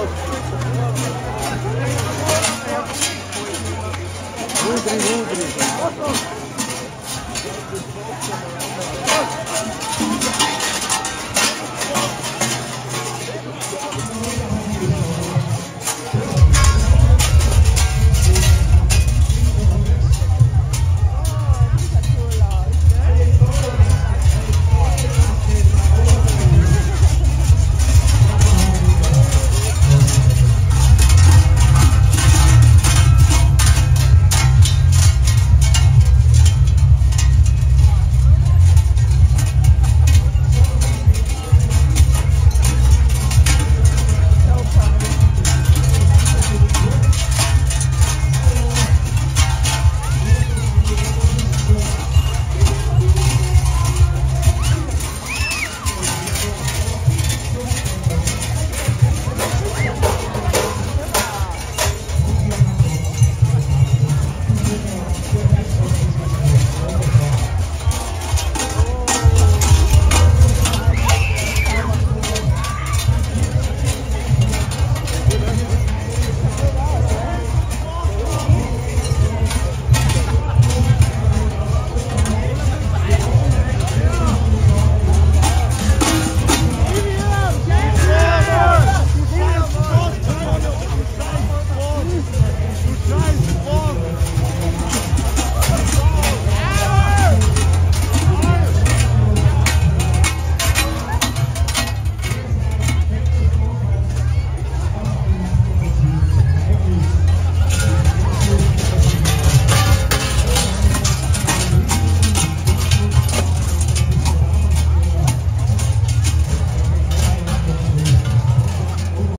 Help!